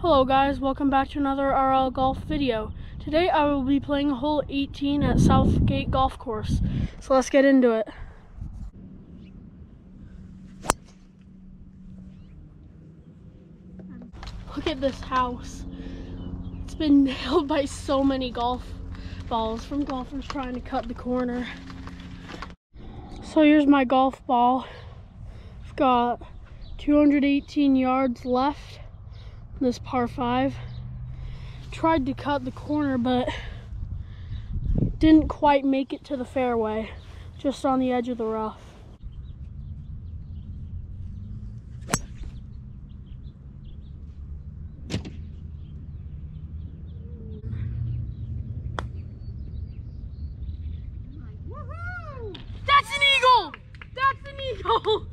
Hello guys, welcome back to another RL Golf video. Today I will be playing a hole 18 at Southgate Golf Course. So let's get into it. Look at this house. It's been nailed by so many golf balls from golfers trying to cut the corner. So here's my golf ball. I've got 218 yards left this par five. Tried to cut the corner, but didn't quite make it to the fairway, just on the edge of the rough. That's an eagle! That's an eagle!